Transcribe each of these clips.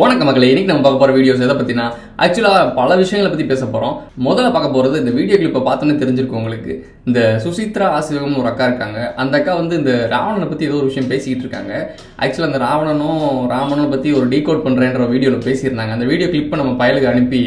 வணக்க மக்களே. இன்னைக்கு நம்ம பார்க்க போற வீடியோஸ் எதை பத்தினா ஆக்சுவலா பல விஷயங்களை பத்தி பேச போறோம். முதல்ல பார்க்க போறது இந்த வீடியோ கிளிப்பை பார்த்தோன்னே தெரிஞ்சிருக்கும் உங்களுக்கு. இந்த சுசித்ரா ஆசிரியம் ஒரு அக்கா இருக்காங்க. அந்த அக்கா வந்து இந்த ராவணனை பத்தி ஏதோ ஒரு விஷயம் பேசிக்கிட்டு இருக்காங்க. ஆக்சுவலா அந்த ராவணனும் ராமனும் பத்தி ஒரு டீகோட் பண்றேன்ற வீடியோல பேசியிருந்தாங்க. அந்த வீடியோ கிளிப்பை நம்ம பயலுக்கு அனுப்பி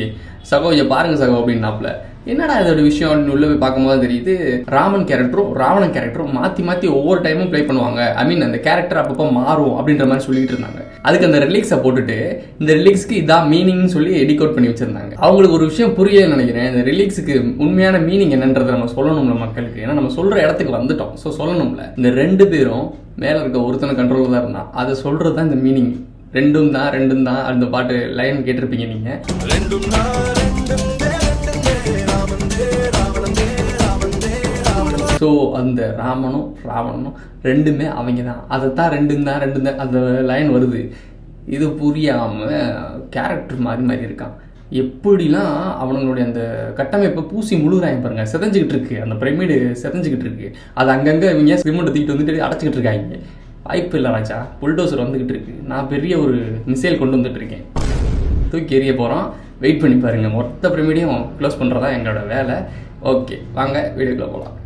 சகோ இங்க பாருங்க சகோ அப்படின்னாப்ல என்னடா இதோட விஷயம் அப்படின்னு உள்ள போய் பார்க்கும்போது தெரியுது ராமன் கேரக்டரும் ராவணன் கேரக்டரும் மாத்தி மாத்தி ஒவ்வொரு டைமும் ப்ளே பண்ணுவாங்க. ஐ மீன் அந்த கேரக்டர் அப்பப்போ மாறும் அப்படின்ற மாதிரி சொல்லிட்டு இருந்தாங்க. அதுக்கு அந்த ரிலீக்ஸை போட்டுட்டு இந்த ரிலீக்ஸ்க்கு இதான் மீனிங்னு சொல்லி எடிகோட் பண்ணி வச்சிருந்தாங்க. அவங்களுக்கு ஒரு விஷயம் புரிய நினைக்கிறேன். இந்த ரிலீக்ஸுக்கு உண்மையான மீனிங் என்னன்றதை நம்ம சொல்லணும்ல மக்களுக்கு. ஏன்னா நம்ம சொல்ற இடத்துக்கு வந்துட்டோம். ஸோ சொல்லணும்ல. இந்த ரெண்டு பேரும் மேல இருக்க ஒருத்தனை கண்ட்ரோல் தான் இருந்தான். அதை சொல்றது தான் இந்த மீனிங் ரெண்டும் தான் ரெண்டும் தான். அந்த பாட்டு லைன் கேட்டிருப்பீங்க நீங்க. ஸோ அந்த ராமனும் ராவணனும் ரெண்டுமே அவங்க தான் அதைத்தான் ரெண்டும் தான் ரெண்டும் தான் அந்த லைன் வருது. இது புரியாமல் கேரக்டர் மாறி மாறி இருக்கான். எப்படிலாம் அவனுங்களுடைய அந்த கட்டமைப்பை பூசி முழுகிறாங்க பாருங்க. செதஞ்சிக்கிட்டு இருக்கு. அந்த பிரமிடு செதஞ்சிக்கிட்டு இருக்கு. அது அங்கங்கே இவங்க சிமெண்ட் தூக்கிட்டு வந்துட்டு அடைச்சிக்கிட்டு இருக்காங்க. வாய்ப்பு இல்லை ராஜா. புல்டோசர் வந்துக்கிட்டு இருக்கு. நான் பெரிய ஒரு மிசைல் கொண்டு வந்துட்டு இருக்கேன். தூக்கி எறிய போகிறோம் வெயிட் பண்ணி பாருங்க. மொத்த பிரமிடையும் க்ளோஸ் பண்ணுறதா எங்களோட வேலை. ஓகே வாங்க வீடியோக்குள்ளே போகலாம்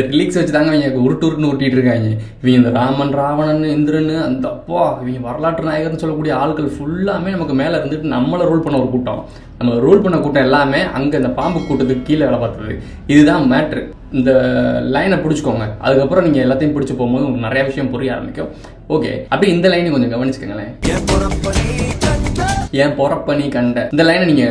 இந்த ரிலீக்ஸ் வச்சு தாங்க இவங்க உருட்டு உருட்டுன்னு உருட்டிட்டு இருக்காங்க. இவங்க இந்த ராமன் ராவணன் இந்திரன் அந்த அப்பா இவங்க வரலாற்று நாயகர்னு சொல்லக்கூடிய ஆட்கள் ஃபுல்லாமே நமக்கு மேலே இருந்துட்டு நம்மளை ரூல் பண்ண ஒரு கூட்டம். நம்ம ரூல் பண்ண கூட்டம் எல்லாமே அங்கே இந்த பாம்பு கூட்டத்துக்கு கீழே வேலை பார்த்தது. இதுதான் மேட்ரு இந்த லைனை பிடிச்சிக்கோங்க. அதுக்கப்புறம் நீங்கள் எல்லாத்தையும் பிடிச்சி போகும்போது உங்களுக்கு நிறைய விஷயம் புரிய ஆரம்பிக்கும். ஓகே அப்படியே இந்த லைனை கொஞ்சம் கவனிச்சுக்கோங்களேன். ஏன் பிறப்ப நீ கண்ட. இந்த லைனை நீங்க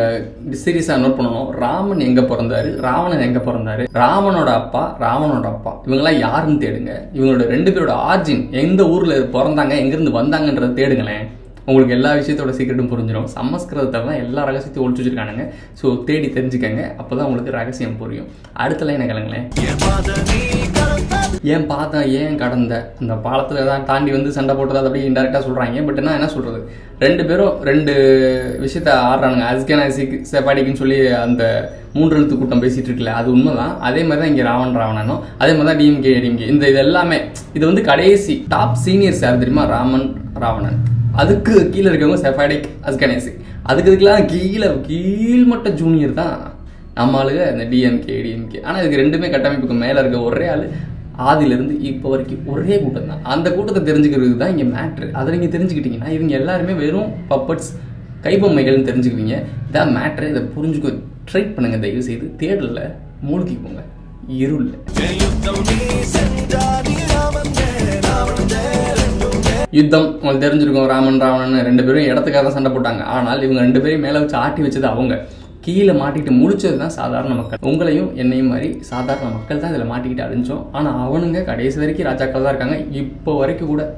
சீரியஸா நோட் பண்ணணும். ராமன் எங்க பிறந்தாரு? ராவணன் எங்க பிறந்தாரு? ராமனோட அப்பா ராவணோட அப்பா. இவங்கெல்லாம் யாருன்னு தேடுங்க. இவங்களோட ரெண்டு பேரோட ஆர்ஜின் எந்த ஊர்ல பிறந்தாங்க எங்கிருந்து வந்தாங்கன்றத தேடுங்களேன். உங்களுக்கு எல்லா விஷயத்தோட சீக்கிரட்டும் புரிஞ்சிடும் சமஸ்கிருதத்தை தான் எல்லா ரகசியத்தையும் ஒழிச்சு வச்சிருக்கானுங்க. ஸோ தேடி தெரிஞ்சுக்கங்க. அப்பதான் உங்களுக்கு ரகசியம் புரியும். அடுத்த லைனை கிளங்களேன். ஏன் பார்த்தேன் ஏன் கடந்த? அந்த பாலத்தில் தான் தாண்டி வந்து சண்டை போட்டது அப்படி இன்டெரக்டாக சொல்கிறாங்க பட் என்ன என்ன சொல்கிறது ரெண்டு பேரும் ரெண்டு விஷயத்த ஆடுறானுங்க. அஸ்கனாசிக் செப்பாடிக்குன்னு சொல்லி அந்த மூன்று எழுத்து கூட்டம் பேசிட்டு இருக்குல்ல அது உண்மைதான். அதே மாதிரி தான் இங்கே ராவன் ராவணனும் அதே மாதிரி தான் டிஎம்கே டிஎம்கே இந்த இது எல்லாமே இது வந்து கடைசி டாப் சீனியர்ஸ் யார் தெரியுமா? ராமன் ராவணன். அதுக்கு கீழே இருக்கவங்க செஃபாடிக் அஸ்கனேசிக் அதுக்கு இதுக்கெல்லாம் கீழே கீழ்மட்ட ஜூனியர் தான் நம்ம ஆளுக இந்த டிஎம்கே டிஎம்கே ஆனால் இதுக்கு ரெண்டுமே கட்டமைப்புக்கு மேலே இருக்க ஒரே ஆள் ஆதியிலேருந்து இப்போ வரைக்கும் ஒரே கூட்டம் தான் அந்த கூட்டத்தை தெரிஞ்சுக்கிறதுக்கு தான் இங்கே மேட்ரு அதை நீங்கள் தெரிஞ்சுக்கிட்டீங்கன்னா இவங்க எல்லாருமே வெறும் பப்பட்ஸ் கைபொம்மைகள்னு தெரிஞ்சுக்குவீங்க. இதான் மேட்ரு இதை புரிஞ்சுக்க ட்ரை பண்ணுங்க தயவு செய்து. தேடலில் மூழ்கி போங்க இருள் யுத்தம். யுத்தம் உங்களுக்கு தெரிஞ்சிருக்கும் ராமன் ராவணன் ரெண்டு பேரும் இடத்துக்காக தான் சண்டை போட்டாங்க. ஆனால் இவங்க ரெண்டு பேரையும் மேலே வச்சு ஆட்டி வச்சது அவங்க. கீழே மாட்டிட்டு முடிச்சது தான் சாதாரண மக்கள். உங்களையும் என்னையும் மாதிரி சாதாரண மக்கள் தான் இதில் மாட்டிக்கிட்டு அழிஞ்சோம். ஆனால் அவனுங்க கடைசி வரைக்கும் ராஜாக்கள் தான் இருக்காங்க. இப்போ வரைக்கும் கூட.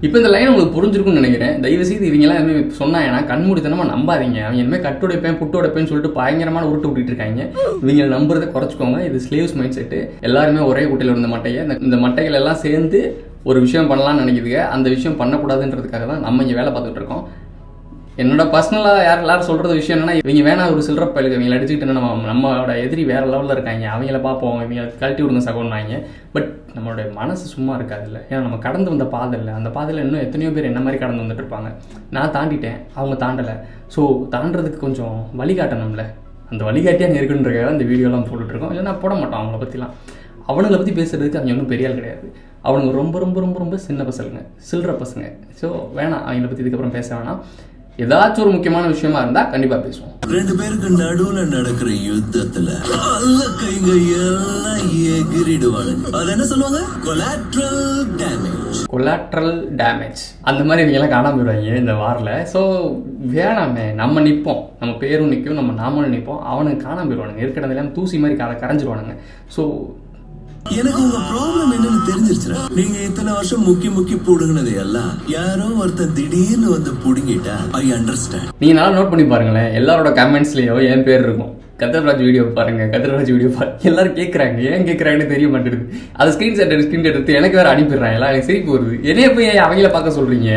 இப்போ இந்த லைன் உங்களுக்கு புரிஞ்சிருக்கும்னு நினைக்கிறேன். தயவு செய்து இவங்கெல்லாம் எதுவுமே சொன்னா ஏன்னா கண்மூடித்தனமா நம்பாதீங்க. அவங்க இனிமேல் கட்டுடைப்பேன் புட்டுடைப்பேன்னு சொல்லிட்டு பயங்கரமான உருட்டு விட்டுட்டு இருக்காங்க. இவங்க நம்புறதை குறைச்சிக்கோங்க. இது ஸ்லேவ்ஸ் மைண்ட் செட்டு எல்லாருமே ஒரே கூட்டையில் இருந்த மட்டையை இந்த- இந்த மட்டைகள் எல்லாம் சேர்ந்து ஒரு விஷயம் பண்ணலாம்னு நினைக்குதுங்க அந்த விஷயம் பண்ணக்கூடாதுன்றதுக்காக தான் நம்ம இங்கே வேலை பார்த்துட்டு இருக்கோம். என்னோட பர்சனலாக யார் எல்லாரும் சொல்கிறது விஷயம் என்னன்னா இவங்க வேணா ஒரு சில்லற பயிலுக்கு இவங்களை அடிச்சுக்கிட்டு நம்ம நம்மளோட எதிரி வேற லெவலில் இருக்காங்க அவங்கள பார்ப்போம் இவங்க கழட்டி விடுங்க சகோன்னாங்க பட் நம்மளுடைய மனசு சும்மா இருக்காதுல்ல. ஏன்னா நம்ம கடந்து வந்த பாதை இல்லை. அந்த பாதையில் இன்னும் எத்தனையோ பேர் என்ன மாதிரி கடந்து வந்துட்டு இருப்பாங்க. நான் தாண்டிட்டேன். அவங்க தாண்டலை. ஸோ தாண்டதுக்கு கொஞ்சம் வழிகாட்டணும்ல. அந்த வழிகாட்டியாக இருக்குன்றக்காக அந்த வீடியோலாம் போட்டுட்ருக்கோம் இல்லைன்னா போட மாட்டோம் அவங்கள பற்றிலாம் அவனுங்களை பற்றி பேசுறதுக்கு அவங்க ஒன்றும் பெரிய ஆள் கிடையாது. அவனுங்க ரொம்ப ரொம்ப ரொம்ப ரொம்ப சின்ன பசங்க சில்லற பசங்க. ஸோ வேணாம் அவங்கள பற்றி இதுக்கப்புறம் பேச வேணாம். ஏதாச்சும் ஒரு முக்கியமான விஷயமா இருந்தால் கண்டிப்பாக பேசுவோம். ரெண்டு பேருக்கு நடுவுல நடக்கிற யுத்தத்துல அல்ல கைங்க எல்லாம் எகிரிடுவானுங்க. அது என்ன சொல்லுவாங்க? கொலாட்ரல் டேமேஜ் கொலாட்ரல் டேமேஜ் அந்த மாதிரி இவங்கெல்லாம் காணாம போயிடுவாங்க இந்த வாரில். ஸோ வேணாமே நம்ம நிற்போம் நம்ம பேரும் நிற்கும் நம்ம நாமளும் நிற்போம் அவனுக்கு காணாம போயிடுவானுங்க. இருக்கிறது எல்லாம் தூசி மாதிரி கரை கரைஞ்சிருவானுங்க. ஸோ எனக்கு உங்க ப்ராப்ளம் என்னன்னு தெரிஞ்சிருச்சுடா. நீங்க இத்தனை வருஷம் முக்கி முக்கி புடுங்கினது எல்லாம் யாரோ ஒருத்தன் திடீர்னு வந்து புடுங்கிட்டா ஐ அண்டர்ஸ்டாண்ட் நீங்க நல்லா நோட் பண்ணி பாருங்களேன். எல்லாரோட கமெண்ட்ஸ்லயோ என் பேர் இருக்கும். கதர்ராஜ் வீடியோ பாருங்க கதர்ராஜ் வீடியோ பாருங்க எல்லாரும் கேட்குறாங்க ஏன் கேட்குறாங்கன்னு தெரிய மாட்டேங்குது அது ஸ்க்ரீன் ஷாட் எடுத்து ஸ்க்ரீன் எடுத்து எனக்கு வேற அனுப்பிடுறாங்க எல்லாம் எனக்கு சிரிப்பு வருது. என்னைய போய் அவங்கள பார்க்க சொல்றீங்க?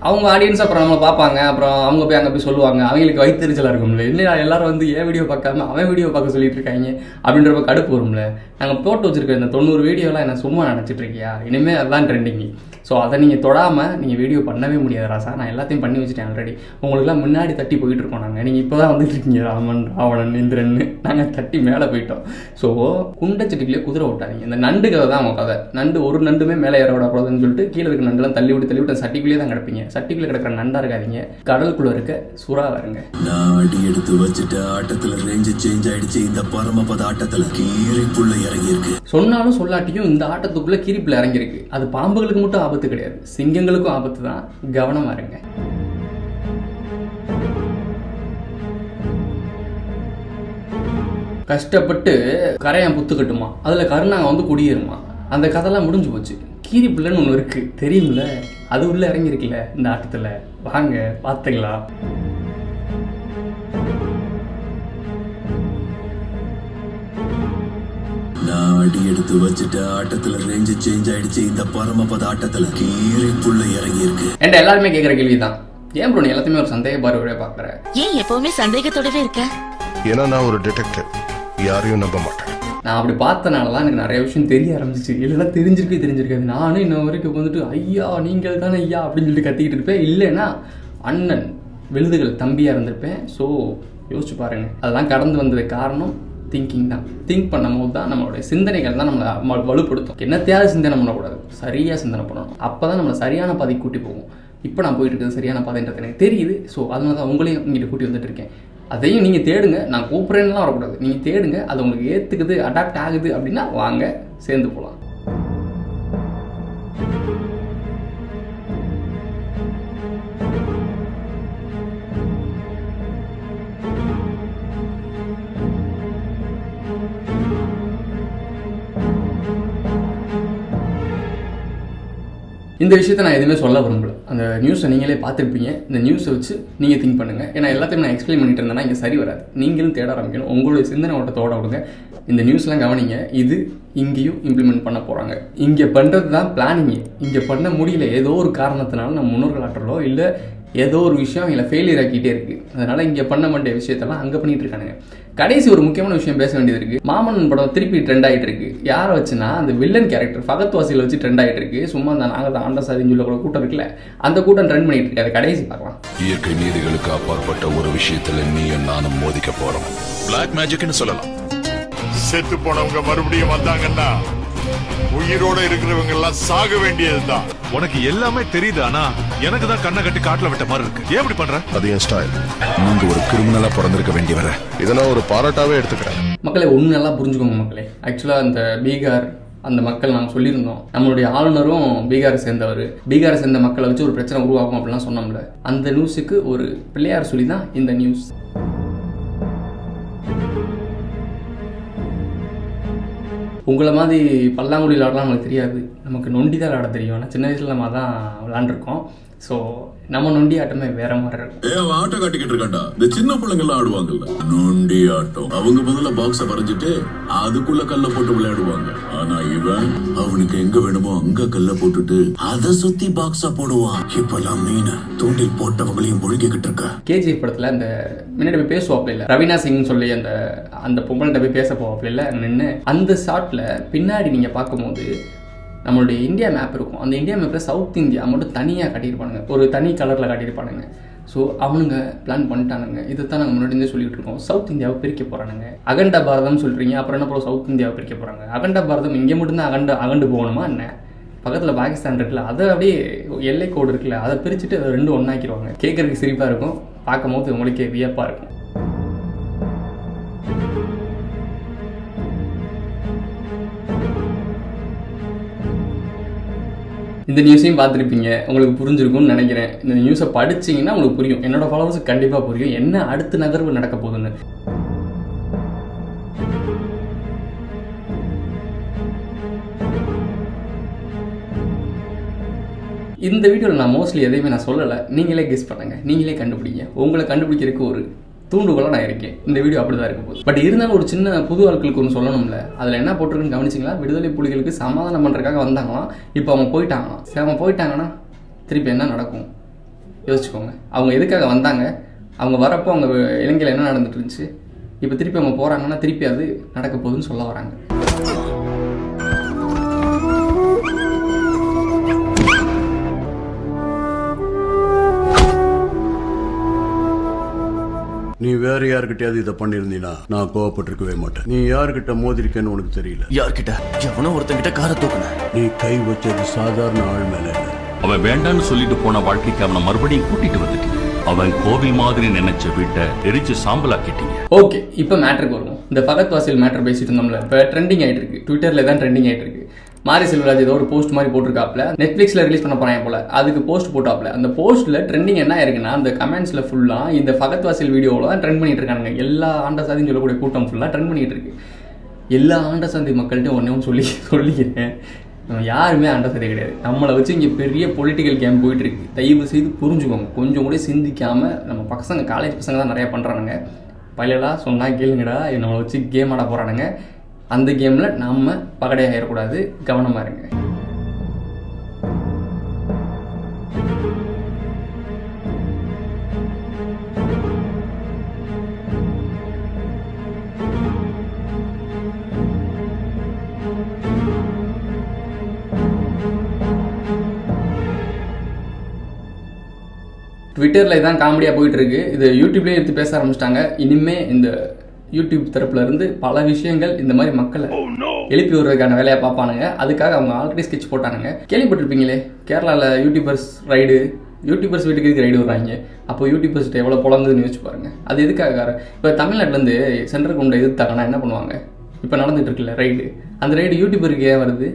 அவங்க ஆடியன்ஸ் அப்புறம் நம்மளை பார்ப்பாங்க. அப்புறம் அவங்க போய் அங்கே போய் சொல்லுவாங்க. அவங்களுக்கு வயிற்றுச்சலாக இருக்கும்ல இல்லை எல்லாரும் வந்து ஏன் வீடியோ பார்க்காம அவன் வீடியோ பார்க்க சொல்லிட்டு இருக்காங்க? அப்படின்றப்ப கடுப்பு வரும்ல. நாங்கள் போட்டு வச்சிருக்க இந்த தொண்ணூறு வீடியோலாம் என்ன சும்மா நினச்சிட்டு இருக்கியா? இனிமேல் அதுதான் ட்ரெண்டிங் ஸோ அதை நீங்கள் தொடாமல் நீங்கள் வீடியோ பண்ணவே முடியாது ராசா. நான் எல்லாத்தையும் பண்ணி வச்சுட்டேன் ஆல்ரெடி உங்களுக்குலாம் முன்னாடி தட்டி போயிட்டு இருக்கோம் நாங்கள் நீங்கள் இப்போ தான் வந்துட்டு இருக்கீங்க ராமன் ராவணன் இந்திரன். நாங்கள் தட்டி மேலே போயிட்டோம். ஸோ குண்டச்சட்டிக்குள்ளே குதிரை விட்டாதீங்க இந்த நண்டு கதை தான் அவங்க கதை. நண்டு ஒரு நண்டுமே மேலே ஏற விடக்கூடாதுன்னு சொல்லிட்டு கீழே இருக்க நண்டுலாம் தள்ளி விட்டு தள்ளி விட்டு சட்டிக்குள்ளேயே தான் கிடப்பீங்க. சட்டிக்குள்ளே கிடக்கிற நண்டா இருக்காதீங்க. கடலுக்குள்ளே இருக்க சுறா வருங்க. நான் அடி எடுத்து வச்சுட்டு ஆட்டத்தில் ரேஞ்சு சேஞ்ச் ஆயிடுச்சு. இந்த பரமபத ஆட்டத்தில் கீரிப்புள்ள இறங்கி இறங்கியிருக்கு. சொன்னாலும் சொல்லாட்டியும் இந்த ஆட்டத்துக்குள்ள கீரிப்பில் இறங்கியிருக்கு. அது பாம்புகளுக்கு மட்டும் ஆபத்து கிடையாது. சிங்கங்களுக்கும் ஆபத்து தான். கவனமா இருங்க. கஷ்டப்பட்டு கரையான் புத்து கட்டுமா? அதுல கருணாங்க வந்து குடியேறுமா? அந்த கதைலாம் முடிஞ்சு போச்சு. கீரி பிள்ளைன்னு ஒன்று இருக்கு. தெரியும்ல? அது உள்ள இறங்கியிருக்குல்ல இந்த ஆட்டத்துல? வாங்க பார்த்துக்கலாம். அடி எடுத்து வச்சுட்ட ஆட்டத்துல ரேஞ்சு சேஞ்ச் ஆயிடுச்சு. இந்த பரமபத ஆட்டத்துல கீரிப்புள்ள இறங்கி இருக்கு என்கிட்ட எல்லாருமே கேட்குற கேள்வி தான் ஏன் ப்ரோ நீ எல்லாத்தையுமே ஒரு சந்தேக பார்வையோட பார்க்குற ஏன் எப்பவுமே சந்தேகத்தோடவே இருக்க? ஏன்னா நான் ஒரு டிடெக்டிவ் யாரையும் நம்ப மாட்டேன். நான் அப்படி பார்த்தனால தான் எனக்கு நிறைய விஷயம் தெரிய ஆரம்பிச்சிச்சு. இல்லைன்னா தெரிஞ்சிருக்கே தெரிஞ்சிருக்காது. நானும் இன்ன வரைக்கும் வந்துட்டு ஐயா நீங்கள் தானே ஐயா? அப்படின்னு சொல்லிட்டு கத்திக்கிட்டு இருப்பேன். இல்லைன்னா அண்ணன் விழுதுகள் தம்பியாக இருந்திருப்பேன். ஸோ யோசிச்சு பாருங்க. அதெல்லாம் கடந்து வந்ததுக்கு காரணம் திங்கிங் தான். திங்க் பண்ணும்போது தான் நம்மளுடைய சிந்தனைகள் தான் நம்மளை ம- வலுப்படுத்தும். தேவை சிந்தனை பண்ணக்கூடாது. சரியாக சிந்தனை பண்ணணும். அப்போ தான் நம்மளை சரியான பாதைக்கு கூட்டி போகும். இப்போ நான் போயிட்டு இருக்கிறது சரியான பாதைன்றது எனக்கு தெரியுது. ஸோ அதனால தான் உங்களையும் இங்கிட்ட கூட்டி வந்துட்டு இருக்கேன் அதையும் நீங்கள் தேடுங்க. நான் கூப்பிட்றேன்னுலாம் வரக்கூடாது. நீங்கள் தேடுங்க. அது உங்களுக்கு ஏற்றுக்குது அடாப்ட் ஆகுது அப்படின்னா வாங்க சேர்ந்து போகலாம் இந்த விஷயத்தை நான் எதுவுமே சொல்ல விரும்பல. அந்த நியூஸை நீங்களே பார்த்துருப்பீங்க. இந்த நியூஸை வச்சு நீங்கள் திங்க் பண்ணுங்கள் ஏன்னா எல்லாத்தையும் நான் எக்ஸ்பிளைன் பண்ணிட்டு இருந்தேன்னா இங்கே சரி வராது. நீங்களும் தேட ஆரம்பிக்கணும். உங்களுடைய சிந்தனை ஓட்டத்தோட விடுங்க. இந்த நியூஸ்லாம் கவனிங்க. இது இங்கேயும் இம்ப்ளிமெண்ட் பண்ண போகிறாங்க இங்கே பண்ணுறது தான் பிளானிங்கு இங்கே பண்ண முடியல ஏதோ ஒரு காரணத்தினால நம்ம முன்னோர்கள் ஆற்றலோ இல்லை ஏதோ ஒரு விஷயம் அவங்கள ஃபெயிலியர் ஆக்கிட்டே இருக்கு. அதனால இங்கே பண்ண வேண்டிய விஷயத்தெல்லாம் அங்கே பண்ணிட்டு இருக்கானுங்க. கடைசி ஒரு முக்கியமான விஷயம் பேச வேண்டியது இருக்கு. மாமன் படம் திருப்பி ட்ரெண்ட் ஆகிட்டு இருக்கு. யாரை வச்சுன்னா அந்த வில்லன் கேரக்டர் ஃபகத் வாசியில் வச்சு ட்ரெண்ட் ஆகிட்டு இருக்கு. சும்மா அந்த நாங்கள் தான் ஆண்ட சாதின்னு சொல்ல கூட கூட்டம் இருக்குல்ல அந்த கூட்டம் ட்ரெண்ட் பண்ணிட்டு இருக்கு. அதை கடைசி பார்க்கலாம். இயற்கை நீதிகளுக்கு அப்பாற்பட்ட ஒரு விஷயத்துல நீயும் நானும் மோதிக்க போறோம். பிளாக் மேஜிக்னு சொல்லலாம். செத்து போனவங்க மறுபடியும் வந்தாங்கன்னா உயிரோட இருக்கிறவங்க எல்லாம் சாக வேண்டியதுதான். உனக்கு எல்லாமே தெரியுது ஆனா எனக்கு தான் கண்ணை கட்டி காட்டுல விட்ட மாதிரி இருக்கு. ஏன் இப்படி பண்ற? அது என் ஸ்டைல் நீங்க ஒரு கிரிமினலா பிறந்திருக்க வேண்டியவர. இதை நான் ஒரு பாராட்டாவே எடுத்துக்கிறேன். மக்களை ஒன்று நல்லா புரிஞ்சுக்கோங்க மக்களே. ஆக்சுவலாக அந்த பீகார் அந்த மக்கள் நாங்கள் சொல்லியிருந்தோம். நம்மளுடைய ஆளுநரும் பீகாரை சேர்ந்தவர். பீகாரை சேர்ந்த மக்களை வச்சு ஒரு பிரச்சனை உருவாகும் அப்படிலாம் சொன்னோம்ல. அந்த நியூஸுக்கு ஒரு பிள்ளையார் சொல்லி தான் இந்த நியூஸ் உங்களை மாதிரி பல்லாங்குழி விளாடலாம் நமக்கு தெரியாது. நமக்கு நொண்டி தான் விளாட தெரியும். ஆனால் சின்ன வயசில் நம்ம தான் விளாண்டுருக்கோம் ஸோ நம்ம நொண்டி ஆட்டமே வேற மாதிரி இருக்கும் ஏ ஆட்டம் காட்டிக்கிட்டு இருக்கான்டா. இந்த சின்ன பிள்ளைங்க எல்லாம் ஆடுவாங்கல்ல. நொண்டி ஆட்டம். அவங்க முதல்ல பாக்ஸை வரைஞ்சிட்டு அதுக்குள்ள கல்ல போட்டு விளையாடுவாங்க. ஆனா இவன் அவனுக்கு எங்க வேணுமோ அங்க கல்ல போட்டுட்டு அத சுத்தி பாக்ஸா போடுவான் இப்பெல்லாம் மீன் தூண்டில் போட்டவங்களையும் முழுகிக்கிட்டு இருக்க. கேஜிஎஃப் படத்தில் அந்த முன்னாடி போய் பேசுவாப்ல இல்ல? ரவீனா சிங்னு சொல்லி அந்த அந்த பொம்பளை போய் பேச போவாப்ல இல்ல? நின்று அந்த ஷாட்டில் பின்னாடி நீங்கள் பார்க்கும்போது நம்மளுடைய இந்தியா மேப் இருக்கும். அந்த இந்தியா மேப்பில் சவுத் இந்தியா மட்டும் தனியாக காட்டியிருப்பானுங்க. ஒரு தனி கலரில் காட்டியிருப்பானுங்க. ஸோ அவனுங்க பிளான் பண்ணிட்டானுங்க. இதைத்தான் நாங்கள் முன்னாடி இருந்தே சொல்லிட்டு இருக்கோம் சவுத் இந்தியாவை பிரிக்க போகிறானுங்க அகண்ட பாரதம் சொல்கிறீங்க அப்புறம் என்ன போல சவுத் இந்தியாவை பிரிக்க போகிறாங்க அகண்ட பாரதம் இங்கே மட்டும்தான் அகண்ட அகண்டு போகணுமா என்ன? பக்கத்தில் பாகிஸ்தான் இருக்குல்ல அதை அப்படியே எல்லை கோடு இருக்குல்ல அதை பிரிச்சுட்டு அதை ரெண்டும் ஒன்றாக்கிடுவாங்க கேட்குறதுக்கு சிரிப்பாக இருக்கும். பார்க்கும்போது உங்களுக்கே வியப்பாக இருக்கும். இந்த நியூஸையும் பார்த்துருப்பீங்க. உங்களுக்கு புரிஞ்சிருக்கும்னு நினைக்கிறேன். இந்த நியூஸை படிச்சீங்கன்னா உங்களுக்கு புரியும். என்னோட ஃபாலோவர்ஸ் கண்டிப்பாக புரியும். என்ன அடுத்த நகர்வு நடக்க போகுதுன்னு. இந்த வீடியோவில் நான் மோஸ்ட்லி எதையுமே நான் சொல்லலை. நீங்களே கெஸ் பண்ணுங்க. நீங்களே கண்டுபிடிங்க. உங்களை கண்டுபிடிக்கிறதுக்கு ஒரு தூண்டுகோலாக நான் இருக்கேன். இந்த வீடியோ அப்படி தான் இருக்க போகுது. பட் இருந்தாலும் ஒரு சின்ன புது ஆட்களுக்கு ஒன்று சொல்லணும்ல. அதில் என்ன போட்டிருக்குன்னு கவனிச்சிங்களா? விடுதலை புலிகளுக்கு சமாதானம் பண்ணுறதுக்காக வந்தாங்களாம். இப்போ அவங்க போயிட்டாங்களாம். சரி அவங்க போயிட்டாங்கன்னா திருப்பி என்ன நடக்கும்? யோசிச்சுக்கோங்க. அவங்க எதுக்காக வந்தாங்க? அவங்க வரப்போ அவங்க இலங்கையில் என்ன நடந்துட்டு இருந்துச்சு? இப்போ திருப்பி அவங்க போகிறாங்கன்னா திருப்பி அது நடக்க போகுதுன்னு சொல்ல வராங்க. வேற யாருக்கிட்டயாவது இதை பண்ணியிருந்தீனா நான் கோவப்பட்டிருக்கவே மாட்டேன். நீ யாருக்கிட்ட மோதிருக்கேன்னு உனக்கு தெரியல. யார்கிட்ட? எவனோ ஒருத்தங்கிட்ட காரை தூக்குன. நீ கை வச்சது சாதாரண ஆள் மேல இல்ல. அவன் வேண்டான்னு சொல்லிட்டு போன வாழ்க்கைக்கு அவனை மறுபடியும் கூட்டிட்டு வந்துட்டீங்க. அவன் கோவில் மாதிரி நினைச்ச வீட்டை எரிச்சு சாம்பலாக்கிட்டீங்க ஓகே இப்போ மேட்ருக்கு வருவோம். இந்த பகத் வாசில் மேட்டர் பேசிட்டு இருந்தோம்ல இப்போ ட்ரெண்டிங் ஆயிட்டு இருக்கு. ட்விட்டரில் தான் ட்ரெண்டிங் ஆயிட்டு இருக்கு. மாரி செல்வராஜ் ஏதோ ஒரு போஸ்ட் மாதிரி போட்டிருக்காப்ல நெட்ஃப்ளிக்ஸில் ரிலீஸ் பண்ண போறாங்க போல. அதுக்கு போஸ்ட் போட்டாப்ல அந்த போஸ்ட்டில் ட்ரெண்டிங் என்ன இருக்குன்னா அந்த கமெண்ட்ஸில் ஃபுல்லாக இந்த ஃபகத் வாசல் வீடியோவில் தான் ட்ரெண்ட் பண்ணிட்டு இருக்காங்க எல்லா ஆண்டசாதின்னு சொல்லக்கூடிய கூட்டம் ஃபுல்லாக ட்ரெண்ட் பண்ணிட்டு இருக்கு. எல்லா ஆண்டசாந்தி மக்கள்கிட்ட ஒன்றும் சொல்லி சொல்லிக்கிறேன். யாருமே ஆண்ட கிடையாது. நம்மளை வச்சு இங்கே பெரிய பொலிட்டிக்கல் கேம் போயிட்டு இருக்கு. தயவு செய்து புரிஞ்சுக்கோங்க. கொஞ்சம் கூட சிந்திக்காமல் நம்ம பசங்க காலேஜ் பசங்க தான் நிறையா பண்ணுறானுங்க பழையலா சொன்னால் கேளுங்கடா. நம்மளை வச்சு கேம் ஆட போகிறானுங்க அந்த கேமில் நம்ம பகடையாகிடக்கூடாது கவனமாக இருங்க. ட்விட்டரில் இதான் காமெடியாக போயிட்டு இருக்கு. இது யூடியூப்லேயே எடுத்து பேச ஆரம்பிச்சிட்டாங்க. இனிமே இந்த யூடியூப் தரப்புல இருந்து பல விஷயங்கள் இந்த மாதிரி மக்களை எழுப்பி விடுறதுக்கான வேலையை பார்ப்பானுங்க. அதுக்காக அவங்க ஆல்ரெடி ஸ்கெட்ச் போட்டானுங்க. கேள்விப்பட்டிருப்பீங்களே? கேரளாவில் யூடியூபர்ஸ் ரைடு யூடியூபர்ஸ் வீட்டுக்கு இதுக்கு ரைடு விடுறாங்க? அப்போ யூடியூபர்ஸ்கிட்ட எவ்வளோ புலங்குதுன்னு யோசிச்சு பாருங்க. அது எதுக்காக இப்போ தமிழ்நாட்டிலேருந்து சென்ட்ரல் கொண்டு எதிர்த்தாங்கன்னா என்ன பண்ணுவாங்க? இப்போ நடந்துட்டு இருக்குல்ல ரைடு அந்த ரைடு யூடியூபருக்கு ஏன் வருது?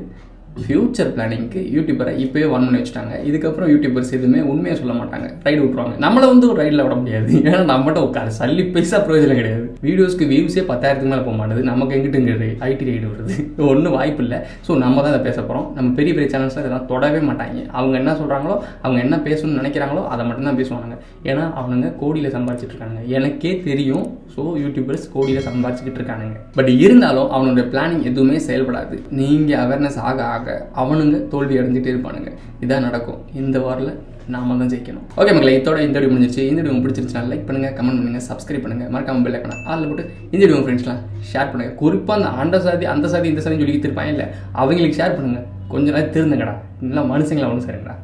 ஃப்யூச்சர் பிளானிங்க்கு யூடியூபரை இப்போயே ஒன் பண்ணி வச்சுட்டாங்க. இதுக்கப்புறம் யூடியூபர்ஸ் எதுவுமே உண்மையாக சொல்ல மாட்டாங்க. ரைடு விட்ருவாங்க நம்மளை வந்து ஒரு ரைடில் விட முடியாது. ஏன்னா நம்மகிட்ட உட்காரு சல்லி பெருசாக பிரயோஜனம் கிடையாது. வீடியோஸ்க்கு வியூஸே பத்தாயிரத்துக்கு மேலே போக மாட்டேது நமக்கு எங்கிட்டு ஐடி ரைடு வருது. ஒன்றும் வாய்ப்பு இல்லை. ஸோ நம்ம தான் இதை பேச போகிறோம் நம்ம பெரிய பெரிய சேனல்ஸில் இதெல்லாம் தொடவே மாட்டாங்க. அவங்க என்ன சொல்கிறாங்களோ அவங்க என்ன பேசணும்னு நினைக்கிறாங்களோ அதை மட்டும்தான் பேசுவாங்க ஏன்னா அவனுங்க கோடியில் சம்பாதிச்சிட்டு இருக்காங்க எனக்கே தெரியும். ஸோ யூடியூபர்ஸ் கோடியில் சம்பாதிச்சிக்கிட்டு இருக்கானுங்க. பட் இருந்தாலும் அவனுடைய பிளானிங் எதுவுமே செயல்படாது. நீங்கள் அவேர்னஸ் ஆக ஆக அவனுங்க தோல்வி அடைஞ்சிட்டே இருப்பானுங்க. இதான் நடக்கும். இந்த வாரில் நாம தான் ஜெயிக்கணும். ஓகே மக்களை இதோட இந்த வீடியோ முடிஞ்சிருச்சு. இந்த வீடியோ பிடிச்சிருச்சுனா லைக் பண்ணுங்கள் கமெண்ட் பண்ணுங்கள் சப்ஸ்கிரைப் பண்ணுங்கள் மறக்காம பெல் ஐக்கனை அதில் போட்டு இந்த வீடியோ ஃப்ரெண்ட்ஸ்லாம் ஷேர் பண்ணுங்க. குறிப்பாக அந்த அந்த சாதி அந்த சாதி இந்த சாதி சொல்லி திருப்பாங்க இல்லை அவங்களுக்கு ஷேர் பண்ணுங்க. கொஞ்ச நேரம் திருந்துங்கடா. இல்லை மனுஷங்களா ஒன்று சரிங்கடா.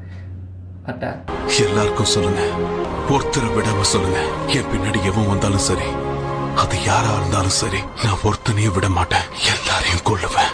அட்டா எல்லாருக்கும் சொல்லுங்க. ஒருத்தரை விடாம சொல்லுங்க. என் பின்னாடி எவன் வந்தாலும் சரி. அது யாரா இருந்தாலும் சரி நான் ஒருத்தனையும் விட மாட்டேன். எல்லாரையும் கொள்ளுவேன்